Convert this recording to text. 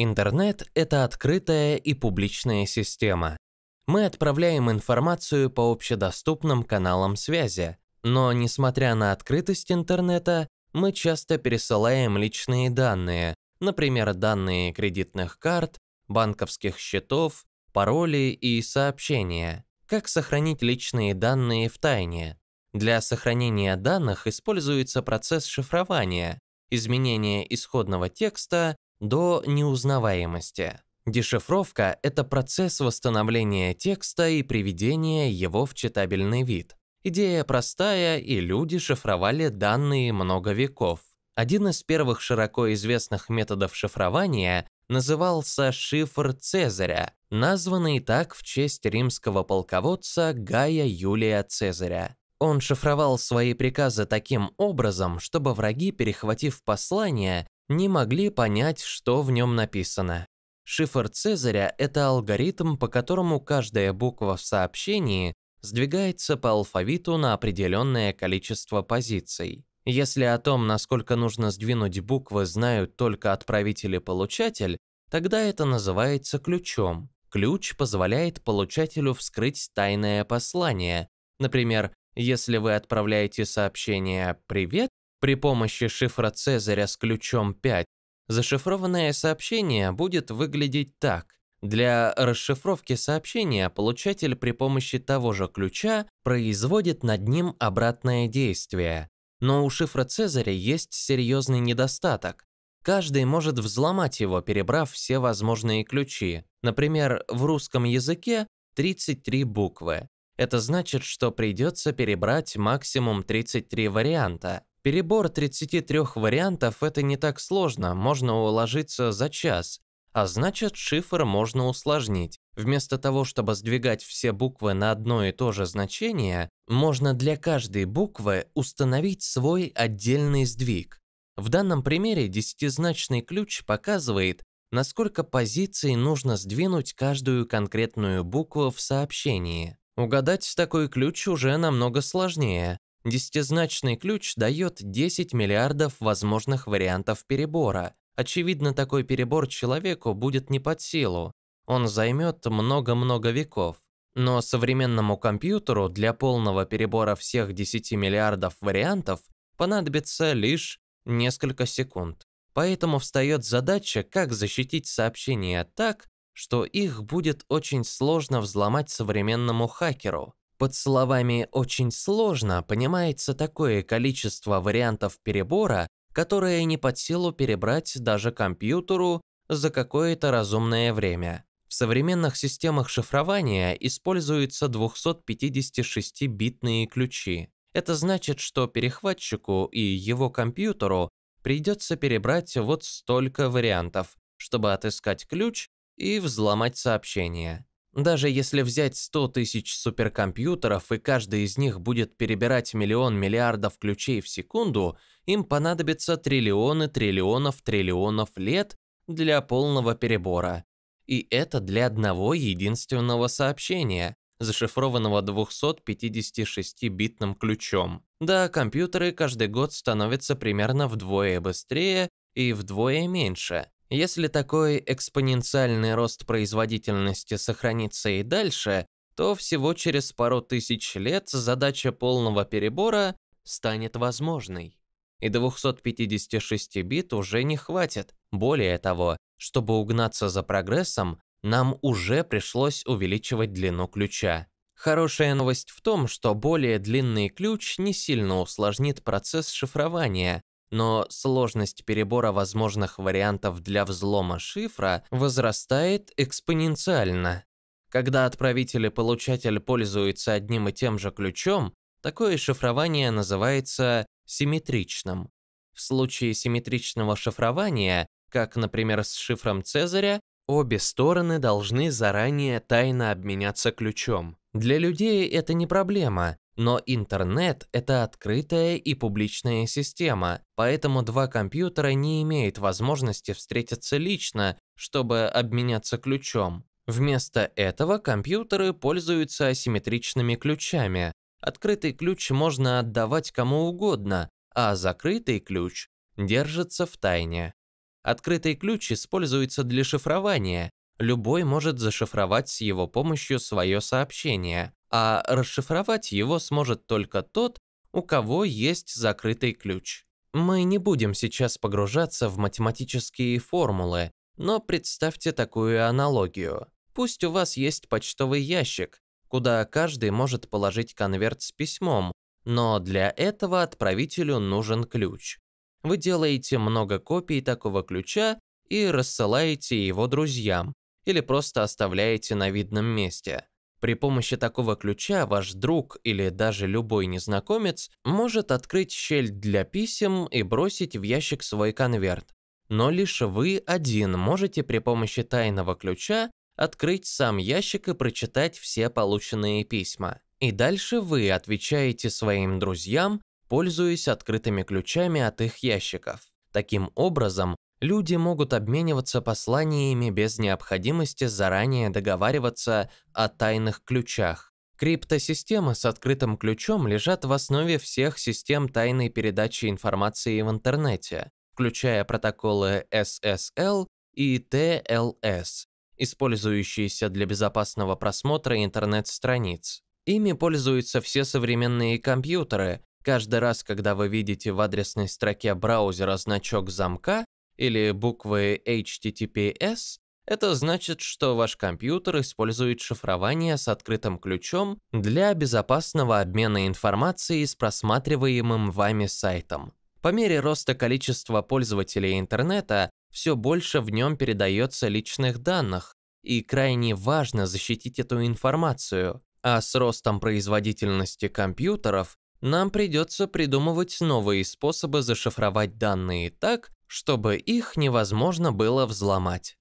Интернет — это открытая и публичная система. Мы отправляем информацию по общедоступным каналам связи, но, несмотря на открытость интернета, мы часто пересылаем личные данные, например, данные кредитных карт, банковских счетов, пароли и сообщения. Как сохранить личные данные в тайне? Для сохранения данных используется процесс шифрования, изменение исходного текста до неузнаваемости. Дешифровка — это процесс восстановления текста и приведения его в читабельный вид. Идея простая, и люди шифровали данные много веков. Один из первых широко известных методов шифрования назывался шифр Цезаря, названный так в честь римского полководца Гая Юлия Цезаря. Он шифровал свои приказы таким образом, чтобы враги, перехватив послание, не могли понять, что в нем написано. Шифр Цезаря — это алгоритм, по которому каждая буква в сообщении сдвигается по алфавиту на определенное количество позиций. Если о том, насколько нужно сдвинуть буквы, знают только отправитель и получатель, тогда это называется ключом. Ключ позволяет получателю вскрыть тайное послание. Например, если вы отправляете сообщение «Привет», при помощи шифра Цезаря с ключом 5 зашифрованное сообщение будет выглядеть так. Для расшифровки сообщения получатель при помощи того же ключа производит над ним обратное действие. Но у шифра Цезаря есть серьезный недостаток. Каждый может взломать его, перебрав все возможные ключи. Например, в русском языке 33 буквы. Это значит, что придется перебрать максимум 33 варианта. Перебор 33 вариантов – это не так сложно, можно уложиться за час, а значит шифр можно усложнить. Вместо того, чтобы сдвигать все буквы на одно и то же значение, можно для каждой буквы установить свой отдельный сдвиг. В данном примере десятизначный ключ показывает, насколько позиций нужно сдвинуть каждую конкретную букву в сообщении. Угадать такой ключ уже намного сложнее. Десятизначный ключ дает 10 миллиардов возможных вариантов перебора. Очевидно, такой перебор человеку будет не под силу. Он займет много-много веков. Но современному компьютеру для полного перебора всех 10 миллиардов вариантов понадобится лишь несколько секунд. Поэтому встает задача, как защитить сообщения так, что их будет очень сложно взломать современному хакеру. Под словами «очень сложно» понимается такое количество вариантов перебора, которое не под силу перебрать даже компьютеру за какое-то разумное время. В современных системах шифрования используются 256-битные ключи. Это значит, что перехватчику и его компьютеру придется перебрать вот столько вариантов, чтобы отыскать ключ и взломать сообщение. Даже если взять 100 тысяч суперкомпьютеров и каждый из них будет перебирать миллион миллиардов ключей в секунду, им понадобится триллионы триллионов триллионов лет для полного перебора. И это для одного единственного сообщения, зашифрованного 256-битным ключом. Да, компьютеры каждый год становятся примерно вдвое быстрее и вдвое меньше, если такой экспоненциальный рост производительности сохранится и дальше, то всего через пару тысяч лет задача полного перебора станет возможной. И 256 бит уже не хватит. Более того, чтобы угнаться за прогрессом, нам уже пришлось увеличивать длину ключа. Хорошая новость в том, что более длинный ключ не сильно усложнит процесс шифрования, но сложность перебора возможных вариантов для взлома шифра возрастает экспоненциально. Когда отправитель и получатель пользуются одним и тем же ключом, такое шифрование называется симметричным. В случае симметричного шифрования, как, например, с шифром Цезаря, обе стороны должны заранее тайно обменяться ключом. Для людей это не проблема, но интернет — это открытая и публичная система, поэтому два компьютера не имеют возможности встретиться лично, чтобы обменяться ключом. Вместо этого компьютеры пользуются асимметричными ключами. Открытый ключ можно отдавать кому угодно, а закрытый ключ держится в тайне. Открытый ключ используется для шифрования. Любой может зашифровать с его помощью свое сообщение, а расшифровать его сможет только тот, у кого есть закрытый ключ. Мы не будем сейчас погружаться в математические формулы, но представьте такую аналогию. Пусть у вас есть почтовый ящик, куда каждый может положить конверт с письмом, но для этого отправителю нужен ключ. Вы делаете много копий такого ключа и рассылаете его друзьям или просто оставляете на видном месте. При помощи такого ключа ваш друг или даже любой незнакомец может открыть щель для писем и бросить в ящик свой конверт. Но лишь вы один можете при помощи тайного ключа открыть сам ящик и прочитать все полученные письма. И дальше вы отвечаете своим друзьям, пользуясь открытыми ключами от их ящиков. Таким образом, люди могут обмениваться посланиями без необходимости заранее договариваться о тайных ключах. Криптосистемы с открытым ключом лежат в основе всех систем тайной передачи информации в интернете, включая протоколы SSL и TLS, использующиеся для безопасного просмотра интернет-страниц. Ими пользуются все современные компьютеры. Каждый раз, когда вы видите в адресной строке браузера значок замка, или буквы HTTPS, это значит, что ваш компьютер использует шифрование с открытым ключом для безопасного обмена информацией с просматриваемым вами сайтом. По мере роста количества пользователей интернета, все больше в нем передается личных данных, и крайне важно защитить эту информацию. А с ростом производительности компьютеров нам придется придумывать новые способы зашифровать данные так, чтобы их невозможно было взломать.